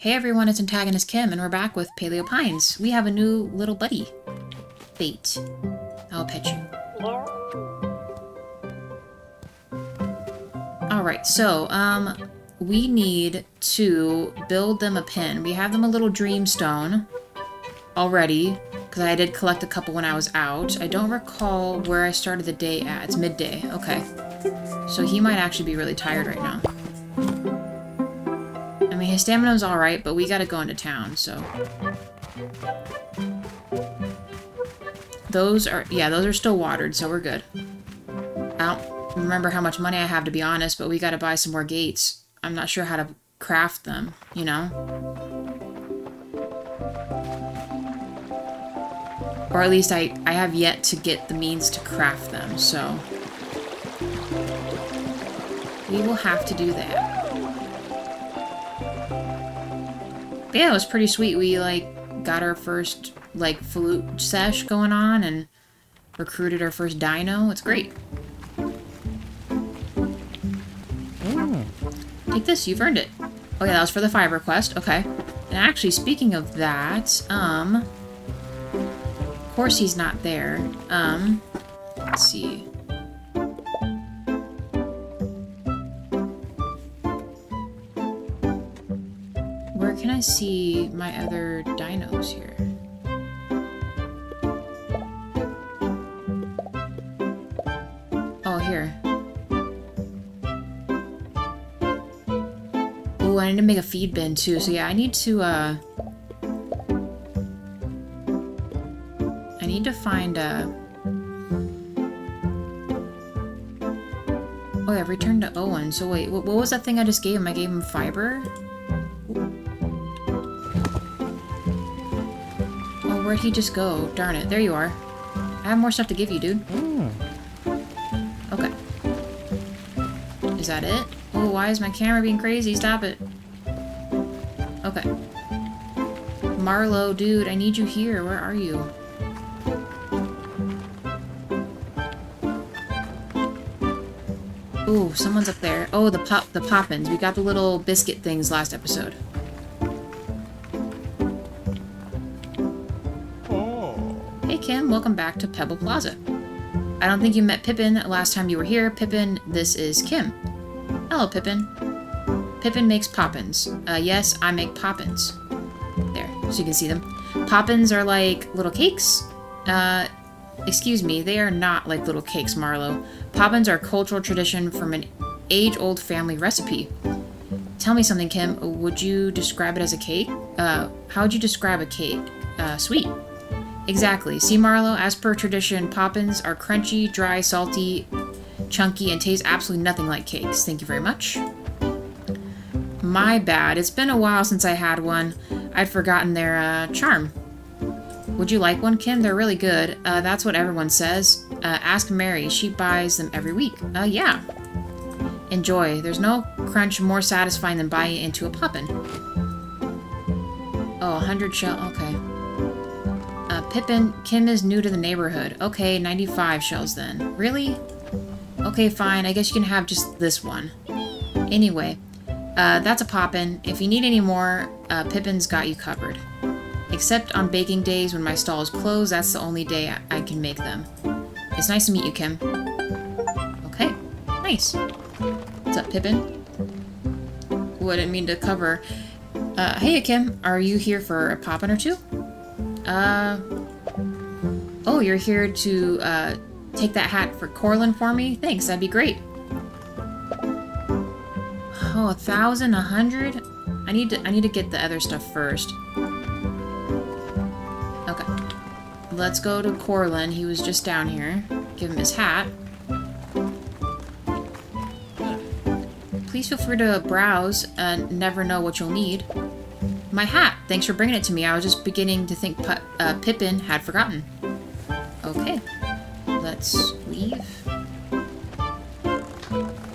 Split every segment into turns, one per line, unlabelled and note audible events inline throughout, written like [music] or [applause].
Hey everyone, it's Antagonist Kim, and we're back with Paleo Pines. We have a new little buddy. Bait. I'll pet you. Alright, so, um, we need to build them a pin. We have them a little dreamstone already, because I did collect a couple when I was out. I don't recall where I started the day at. It's midday. Okay. So he might actually be really tired right now. Stamina's alright, but we gotta go into town, so... Those are... Yeah, those are still watered, so we're good. I don't remember how much money I have, to be honest, but we gotta buy some more gates. I'm not sure how to craft them, you know? Or at least I, I have yet to get the means to craft them, so... We will have to do that. Yeah, it was pretty sweet. We, like, got our first, like, flute sesh going on and recruited our first dino. It's great.
Mm.
Take this, you've earned it. Oh yeah, that was for the fiber quest. Okay. And actually, speaking of that, um... Of course he's not there. Um, let's see. I see my other dinos here? Oh, here. Ooh, I need to make a feed bin too. So yeah, I need to, uh... I need to find, uh... Oh yeah, return to Owen. So wait, what, what was that thing I just gave him? I gave him fiber? Where'd he just go? Darn it. There you are. I have more stuff to give you, dude.
Mm.
Okay. Is that it? Oh, why is my camera being crazy? Stop it. Okay. Marlowe, dude, I need you here. Where are you? Ooh, someone's up there. Oh, the pop, the poppins. We got the little biscuit things last episode. Welcome back to Pebble Plaza. I don't think you met Pippin last time you were here. Pippin, this is Kim. Hello, Pippin. Pippin makes poppins. Uh, yes, I make poppins. There, so you can see them. Poppins are like little cakes. Uh, excuse me, they are not like little cakes, Marlowe. Poppins are cultural tradition from an age-old family recipe. Tell me something, Kim. Would you describe it as a cake? Uh, how would you describe a cake? Uh, sweet. Exactly. See, Marlowe, as per tradition, poppins are crunchy, dry, salty, chunky, and taste absolutely nothing like cakes. Thank you very much. My bad. It's been a while since I had one. I'd forgotten their uh, charm. Would you like one, Kim? They're really good. Uh, that's what everyone says. Uh, ask Mary. She buys them every week. Uh, yeah. Enjoy. There's no crunch more satisfying than biting into a poppin. Oh, 100 shell. Okay. Pippin, Kim is new to the neighborhood. Okay, 95 shells then. Really? Okay, fine. I guess you can have just this one. Anyway, uh, that's a poppin. If you need any more, uh, Pippin's got you covered. Except on baking days when my stall is closed, that's the only day I, I can make them. It's nice to meet you, Kim. Okay, nice. What's up, Pippin? Didn't mean to cover. Uh, hey, Kim. Are you here for a poppin or two? Uh... Oh, you're here to, uh, take that hat for Corlin for me? Thanks, that'd be great. Oh, a thousand, a hundred? I need to, I need to get the other stuff first. Okay. Let's go to Corlin. He was just down here. Give him his hat. Please feel free to browse and never know what you'll need. My hat! Thanks for bringing it to me. I was just beginning to think Pu uh, Pippin had forgotten. Okay. Let's leave.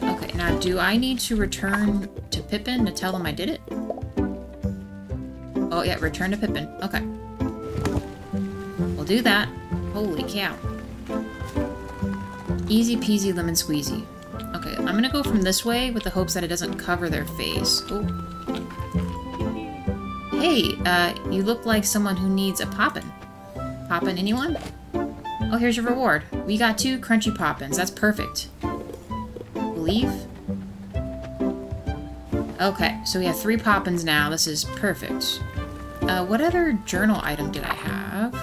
Okay, now do I need to return to Pippin to tell him I did it? Oh yeah, return to Pippin. Okay. We'll do that. Holy cow. Easy peasy lemon squeezy. Okay, I'm gonna go from this way with the hopes that it doesn't cover their face. Oh. hey, uh, you look like someone who needs a poppin'. Poppin' anyone? Oh, here's your reward. We got two crunchy poppins. That's perfect. Leave? Okay, so we have three poppins now. This is perfect. Uh, what other journal item did I have?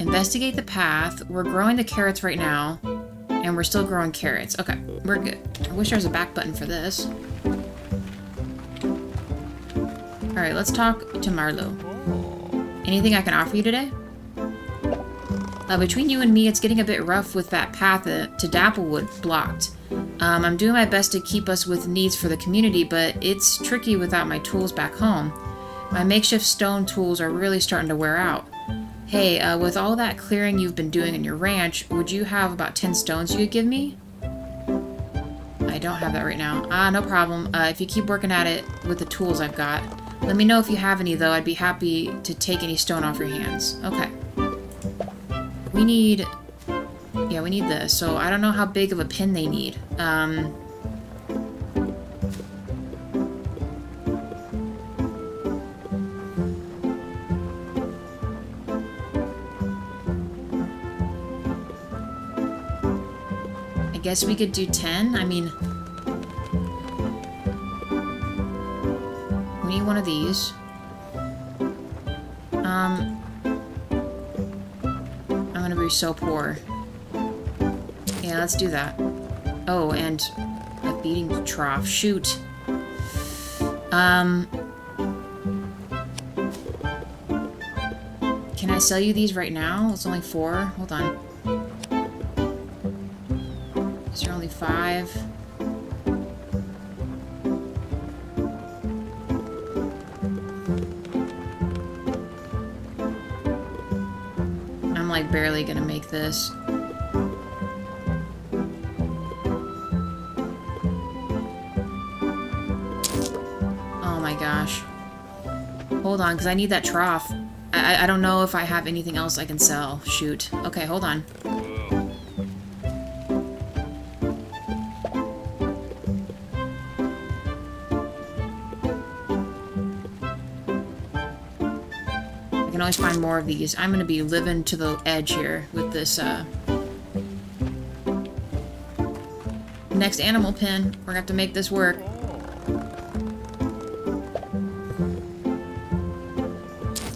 Investigate the path. We're growing the carrots right now. And we're still growing carrots. Okay, we're good. I wish there was a back button for this. Alright, let's talk to Marlowe. Anything I can offer you today? Uh, between you and me, it's getting a bit rough with that path uh, to Dapplewood blocked. Um, I'm doing my best to keep us with needs for the community, but it's tricky without my tools back home. My makeshift stone tools are really starting to wear out. Hey, uh, with all that clearing you've been doing in your ranch, would you have about 10 stones you could give me? I don't have that right now. Ah, no problem. Uh, if you keep working at it with the tools I've got. Let me know if you have any, though. I'd be happy to take any stone off your hands. Okay. We need... Yeah, we need this. So I don't know how big of a pin they need. Um... I guess we could do 10. I mean... We need one of these. Um... I'm so poor. Yeah, let's do that. Oh, and a feeding trough. Shoot. Um... Can I sell you these right now? It's only four. Hold on. Is there only five? Barely gonna make this. Oh my gosh. Hold on, because I need that trough. I- I don't know if I have anything else I can sell. Shoot. Okay, hold on. I find more of these. I'm gonna be living to the edge here with this, uh... Next animal pin. We're gonna have to make this work.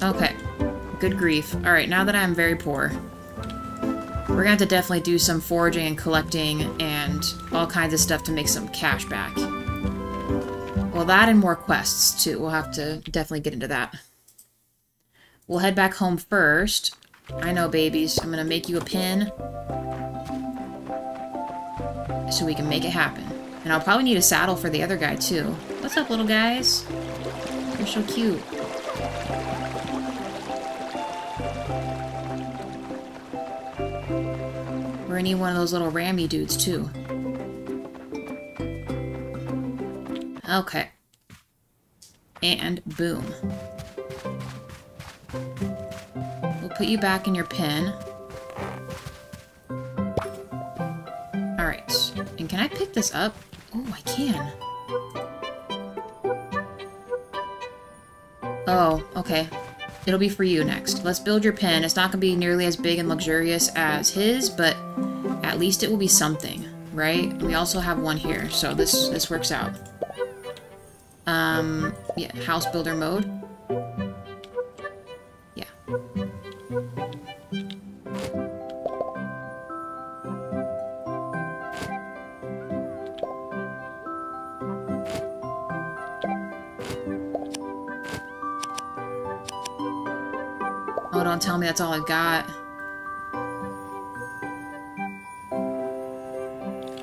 Okay. Good grief. Alright, now that I'm very poor, we're gonna have to definitely do some foraging and collecting and all kinds of stuff to make some cash back. Well, that and more quests, too. We'll have to definitely get into that. We'll head back home first. I know, babies. I'm gonna make you a pin. So we can make it happen. And I'll probably need a saddle for the other guy, too. What's up, little guys? You're so cute. We're gonna need one of those little rammy dudes, too. Okay. And boom. Put you back in your pen. Alright. And can I pick this up? Oh, I can. Oh, okay. It'll be for you next. Let's build your pen. It's not going to be nearly as big and luxurious as his, but at least it will be something, right? We also have one here, so this this works out. Um, yeah, house builder mode. That's all I got.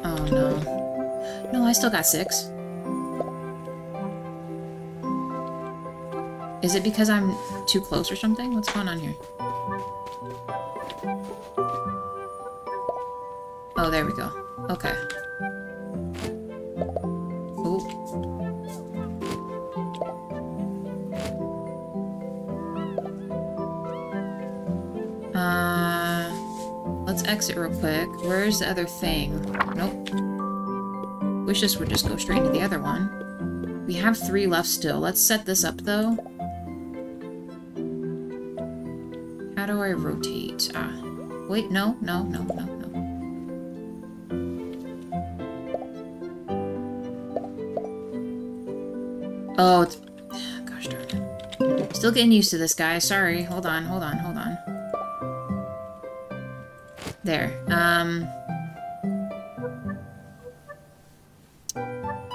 Oh, no. No, I still got six. Is it because I'm too close or something? What's going on here? Oh, there we go. Okay. Exit real quick. Where's the other thing? Nope. Wish this would just go straight into the other one. We have three left still. Let's set this up, though. How do I rotate? Ah. Wait, no, no, no, no, no. Oh, it's... [sighs] Gosh darn it. Still getting used to this, guy. Sorry. Hold on, hold on, hold on. There. Um...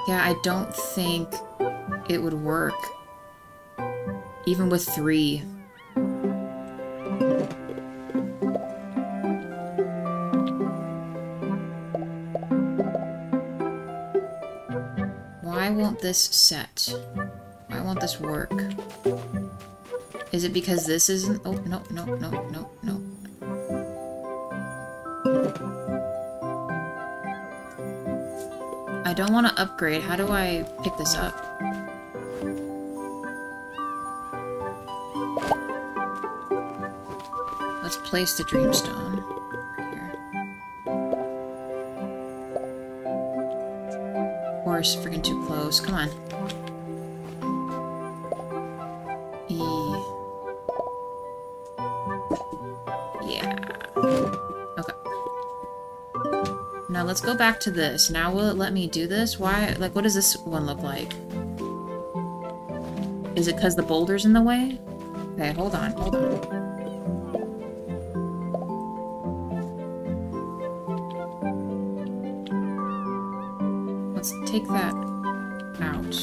Yeah, I don't think it would work. Even with three. Why won't this set? Why won't this work? Is it because this isn't- oh, no, no, no, no, no. Don't want to upgrade. How do I pick this up? Let's place the dreamstone. Here. Horse, freaking too close. Come on. Let's go back to this. Now will it let me do this? Why? Like, what does this one look like? Is it because the boulder's in the way? Okay, hold on, hold on. Let's take that out.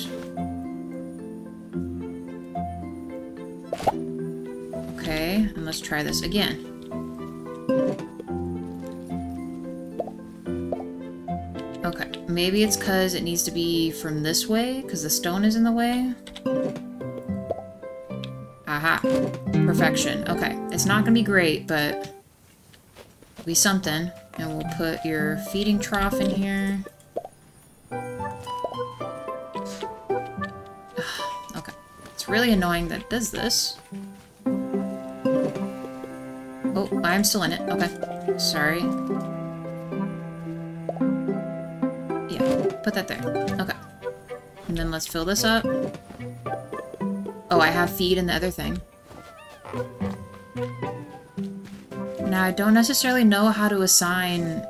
Okay, and let's try this again. Maybe it's because it needs to be from this way, because the stone is in the way. Aha. Perfection. Okay, it's not gonna be great, but it'll be something. And we'll put your feeding trough in here. [sighs] okay. It's really annoying that does this. Oh, I'm still in it. Okay. Sorry. Put that there. Okay. And then let's fill this up. Oh, I have feed in the other thing. Now, I don't necessarily know how to assign,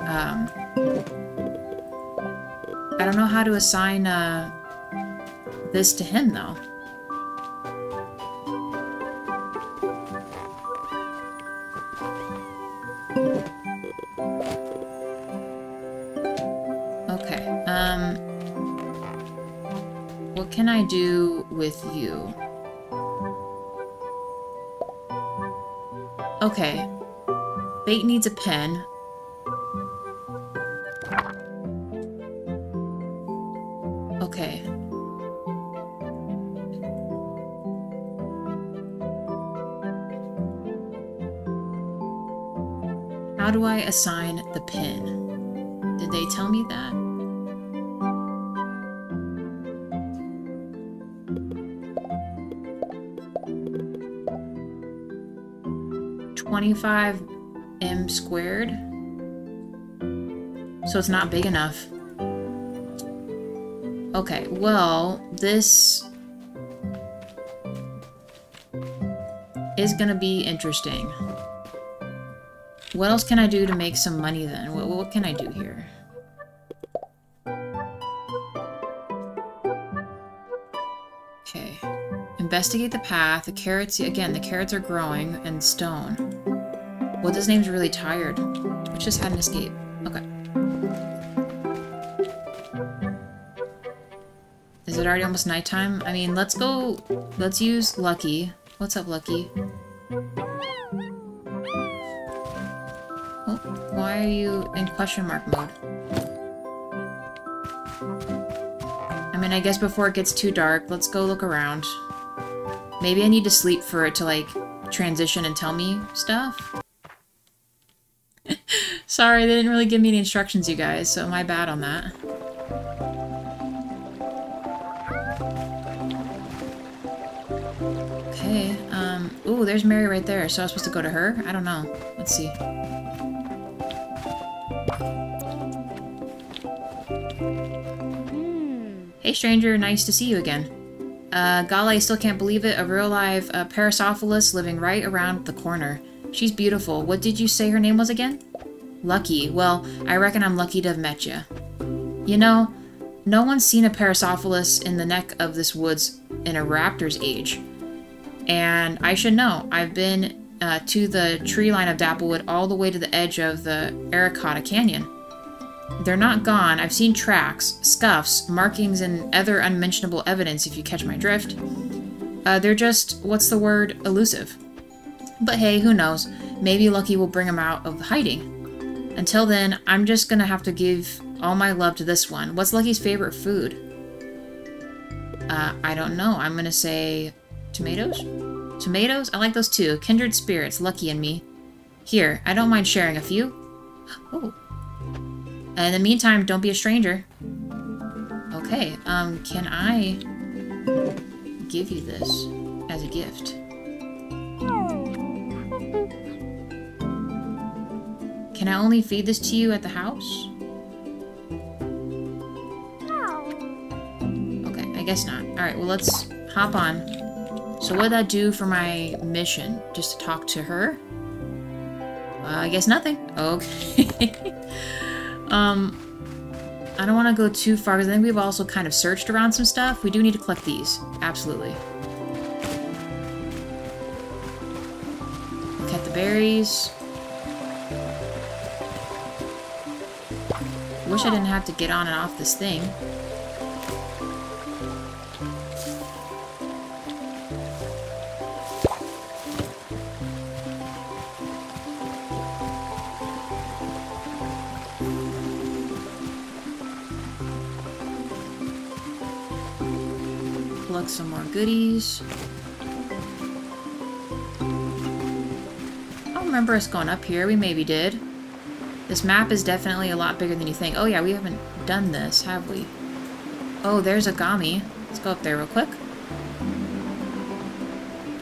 um... I don't know how to assign, uh, this to him, though. With you? Okay. Bait needs a pen. Okay. How do I assign the pin? Did they tell me that? Twenty-five m squared. So it's not big enough. Okay, well, this is gonna be interesting. What else can I do to make some money then? What, what can I do here? Okay. Investigate the path. The carrots, again, the carrots are growing, and stone. Well, this name's really tired. Which just had an escape. Okay. Is it already almost nighttime? I mean, let's go... Let's use Lucky. What's up, Lucky? Oh, why are you in question mark mode? I mean, I guess before it gets too dark, let's go look around. Maybe I need to sleep for it to, like, transition and tell me stuff? Sorry, they didn't really give me any instructions, you guys, so my bad on that. Okay, um, ooh, there's Mary right there, so I was supposed to go to her? I don't know. Let's see. Hey, stranger, nice to see you again. Uh, Gala, I still can't believe it. A real live uh, Parasaurolophus living right around the corner. She's beautiful. What did you say her name was again? Lucky. Well, I reckon I'm lucky to have met you. You know, no one's seen a Parasaurolophus in the neck of this woods in a raptor's age. And I should know. I've been uh, to the tree line of Dapplewood all the way to the edge of the Arikata Canyon. They're not gone. I've seen tracks, scuffs, markings, and other unmentionable evidence if you catch my drift. Uh, they're just, what's the word, elusive. But hey, who knows? Maybe Lucky will bring them out of hiding. Until then, I'm just gonna have to give all my love to this one. What's Lucky's favorite food? Uh, I don't know. I'm gonna say tomatoes? Tomatoes? I like those too. Kindred spirits, Lucky and me. Here, I don't mind sharing a few. Oh. In the meantime, don't be a stranger. Okay, um, can I give you this as a gift? Can I only feed this to you at the house? Okay, I guess not. Alright, well let's hop on. So what did that do for my mission? Just to talk to her? Uh, I guess nothing. Okay. [laughs] um, I don't want to go too far because I think we've also kind of searched around some stuff. We do need to collect these. Absolutely. Get the berries. Wish I didn't have to get on and off this thing. Collect some more goodies. I remember us going up here. We maybe did. This map is definitely a lot bigger than you think. Oh yeah, we haven't done this, have we? Oh, there's Agami. Let's go up there real quick.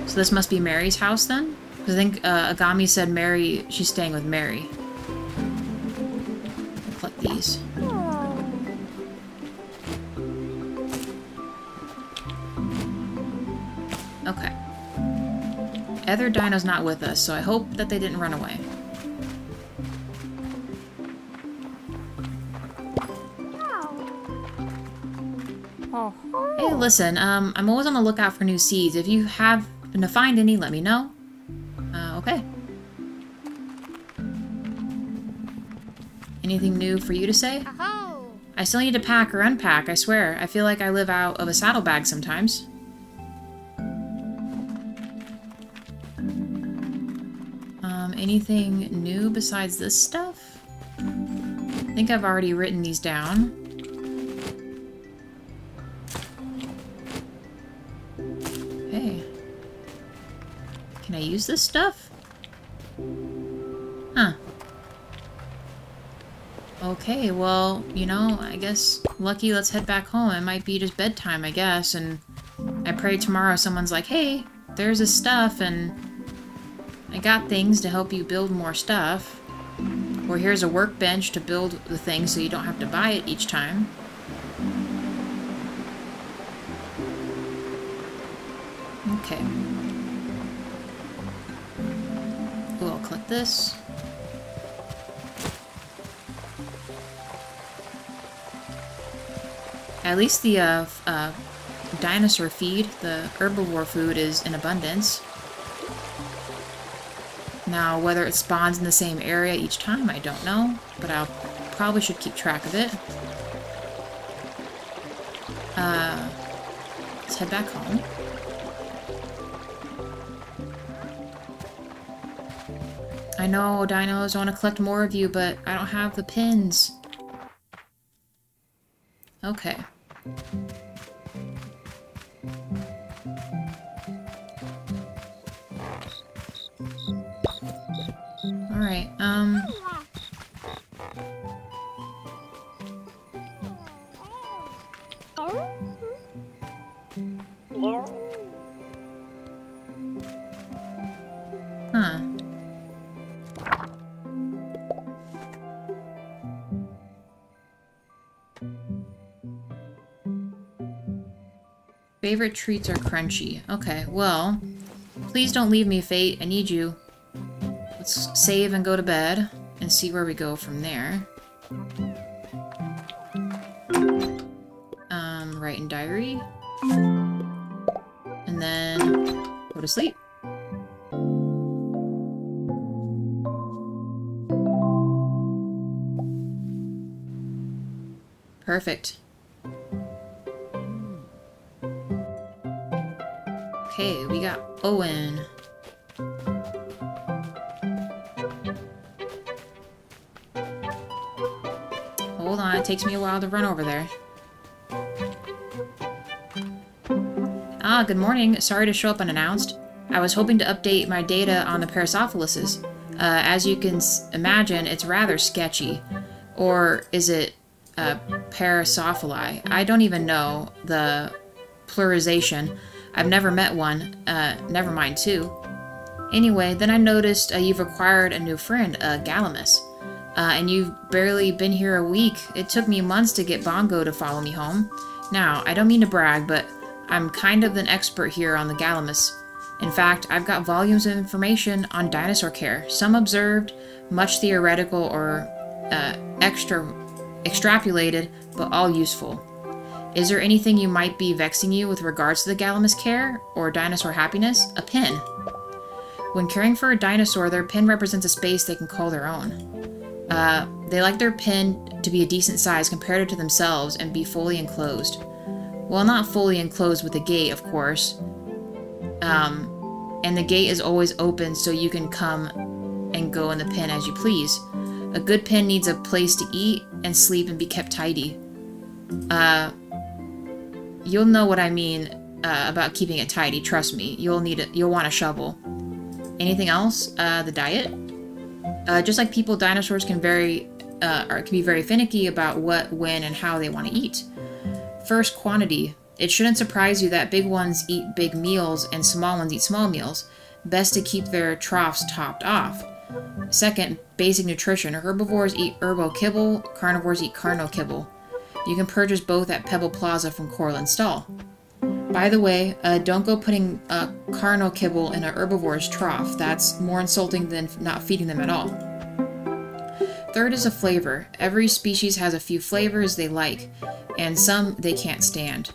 So this must be Mary's house then? Because I think uh, Agami said Mary, she's staying with Mary. Collect these. Okay. Other dino's not with us, so I hope that they didn't run away. Listen, um, I'm always on the lookout for new seeds. If you have to find any, let me know. Uh, okay. Anything new for you to say? I still need to pack or unpack, I swear. I feel like I live out of a saddlebag sometimes. Um, anything new besides this stuff? I think I've already written these down. Use this stuff? Huh. Okay, well, you know, I guess lucky let's head back home. It might be just bedtime, I guess, and I pray tomorrow someone's like, hey, there's this stuff, and I got things to help you build more stuff. Or here's a workbench to build the thing so you don't have to buy it each time. Okay. This. At least the uh, uh, dinosaur feed, the herbivore food, is in abundance. Now, whether it spawns in the same area each time, I don't know, but I probably should keep track of it. Uh, let's head back home. I know, dinos, I want to collect more of you, but I don't have the pins. Okay. Favorite treats are crunchy. Okay, well, please don't leave me, Fate. I need you. Let's save and go to bed and see where we go from there. Um, write in diary. And then go to sleep. Perfect. Hold on, it takes me a while to run over there. Ah, good morning. Sorry to show up unannounced. I was hoping to update my data on the Parasaurolophuses. Uh, as you can imagine, it's rather sketchy. Or is it uh, Parasaurolophi? I don't even know the pluralization. I've never met one. Uh, never mind, too. Anyway, then I noticed uh, you've acquired a new friend, uh, Gallimimus. Uh, and you've barely been here a week. It took me months to get Bongo to follow me home. Now, I don't mean to brag, but I'm kind of an expert here on the Gallimimus. In fact, I've got volumes of information on dinosaur care, some observed, much theoretical or uh, extra extrapolated, but all useful. Is there anything you might be vexing you with regards to the Gallimimus care or dinosaur happiness? A pin. When caring for a dinosaur, their pin represents a space they can call their own. Uh, they like their pen to be a decent size compared to themselves and be fully enclosed. Well, not fully enclosed with a gate, of course. Um, and the gate is always open so you can come and go in the pen as you please. A good pen needs a place to eat and sleep and be kept tidy. Uh, you'll know what I mean uh, about keeping it tidy. Trust me. You'll need. You'll want a shovel. Anything else? Uh, the diet. Uh, just like people, dinosaurs can vary, uh, or can be very finicky about what, when, and how they want to eat. First, quantity. It shouldn't surprise you that big ones eat big meals and small ones eat small meals. Best to keep their troughs topped off. Second, basic nutrition. Herbivores eat herbo kibble, carnivores eat carno kibble. You can purchase both at Pebble Plaza from Corlin Stall. By the way, uh, don't go putting a carnal kibble in a herbivore's trough. That's more insulting than not feeding them at all. Third is a flavor. Every species has a few flavors they like, and some they can't stand.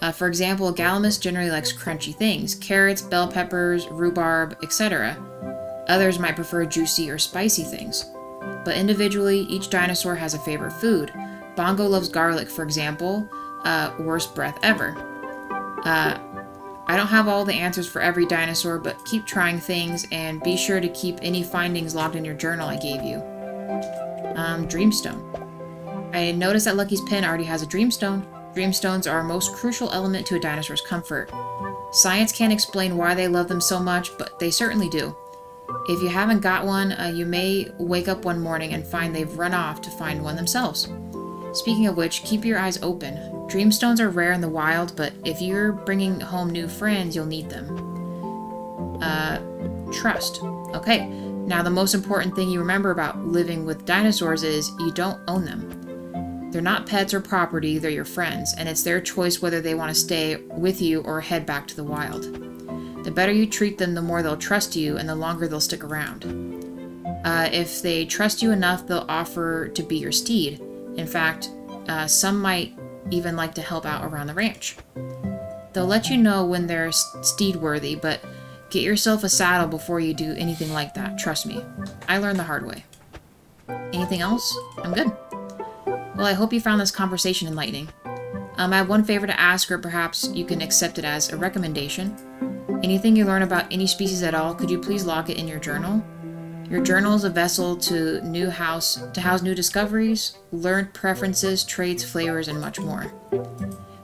Uh, for example, Gallimimus generally likes crunchy things carrots, bell peppers, rhubarb, etc. Others might prefer juicy or spicy things. But individually, each dinosaur has a favorite food. Bongo loves garlic, for example, uh, worst breath ever. Uh, I don't have all the answers for every dinosaur, but keep trying things and be sure to keep any findings logged in your journal I gave you. Um, Dreamstone. I noticed that Lucky's pin already has a Dreamstone. Dreamstones are a most crucial element to a dinosaur's comfort. Science can't explain why they love them so much, but they certainly do. If you haven't got one, uh, you may wake up one morning and find they've run off to find one themselves. Speaking of which, keep your eyes open. Dreamstones are rare in the wild, but if you're bringing home new friends, you'll need them. Uh, trust. Okay, now the most important thing you remember about living with dinosaurs is you don't own them. They're not pets or property, they're your friends, and it's their choice whether they want to stay with you or head back to the wild. The better you treat them, the more they'll trust you, and the longer they'll stick around. Uh, if they trust you enough, they'll offer to be your steed. In fact, uh, some might even like to help out around the ranch. They'll let you know when they're steed worthy, but get yourself a saddle before you do anything like that, trust me. I learned the hard way. Anything else? I'm good. Well, I hope you found this conversation enlightening. Um, I have one favor to ask, or perhaps you can accept it as a recommendation. Anything you learn about any species at all, could you please log it in your journal? Your journal is a vessel to new house to house new discoveries, learned preferences, traits, flavors, and much more.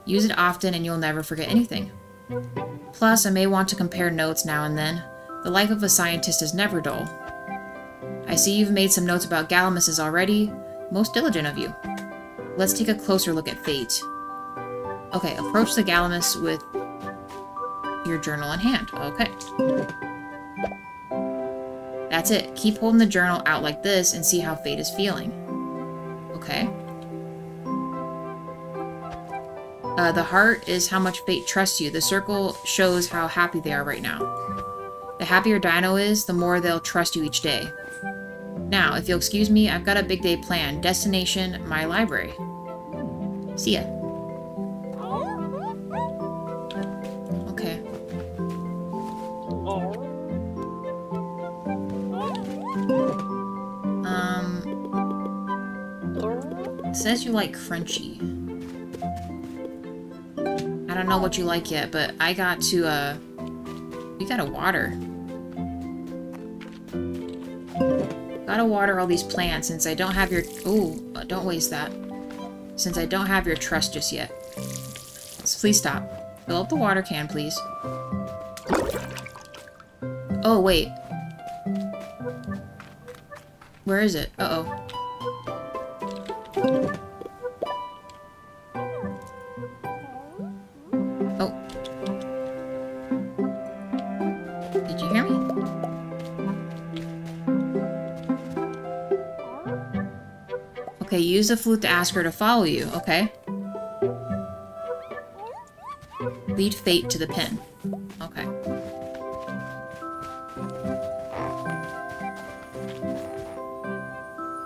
Use it often and you'll never forget anything. Plus, I may want to compare notes now and then. The life of a scientist is never dull. I see you've made some notes about Gallimimuses already. Most diligent of you. Let's take a closer look at fate. Okay, approach the Gallimimus with your journal in hand. Okay. That's it. Keep holding the journal out like this and see how Fate is feeling. Okay. Uh, the heart is how much fate trusts you. The circle shows how happy they are right now. The happier Dino is, the more they'll trust you each day. Now, if you'll excuse me, I've got a big day planned. Destination, my library. See ya. Says you like crunchy. I don't know what you like yet, but I got to, uh, we gotta water. Gotta water all these plants since I don't have your, oh, don't waste that. Since I don't have your trust just yet. So please stop. Fill up the water can, please. Oh, wait. Where is it? Uh-oh. Okay, use the flute to ask her to follow you. Okay. Lead fate to the pin. Okay.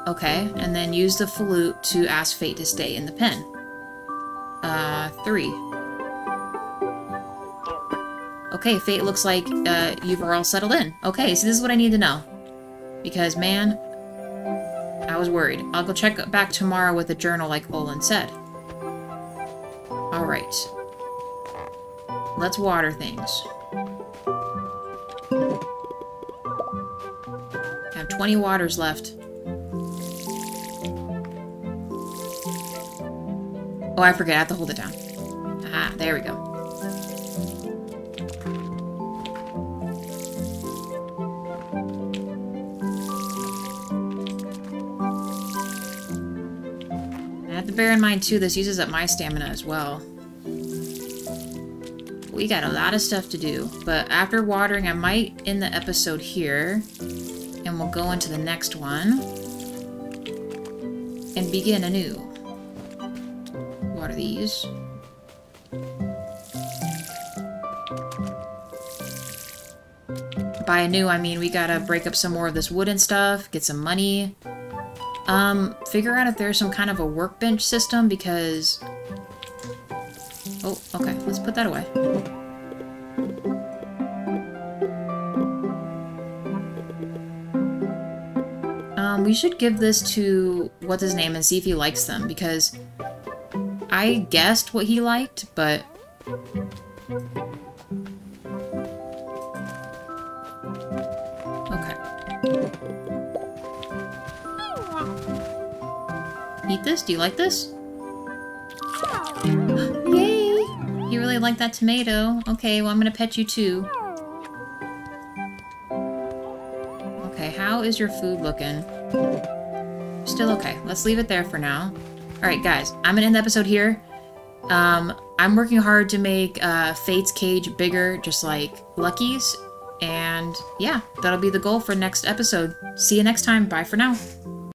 Okay, and then use the flute to ask fate to stay in the pen. Uh, three. Okay, fate looks like uh, you've all settled in. Okay, so this is what I need to know. Because, man, was worried. I'll go check back tomorrow with the journal like Olin said. Alright. Let's water things. I have 20 waters left. Oh, I forget. I have to hold it down. Ah, there we go. Bear in mind, too, this uses up my stamina as well. We got a lot of stuff to do, but after watering, I might end the episode here, and we'll go into the next one, and begin anew. Water these. By anew, I mean we gotta break up some more of this wooden stuff, get some money, um, figure out if there's some kind of a workbench system, because... Oh, okay, let's put that away. Um, we should give this to what's his name and see if he likes them, because I guessed what he liked, but... Eat this? Do you like this? [gasps] Yay! You really like that tomato. Okay, well I'm gonna pet you too. Okay, how is your food looking? Still okay. Let's leave it there for now. Alright guys, I'm gonna end the episode here. Um, I'm working hard to make uh, Fate's cage bigger, just like Lucky's. And yeah, that'll be the goal for next episode. See you next time. Bye for now.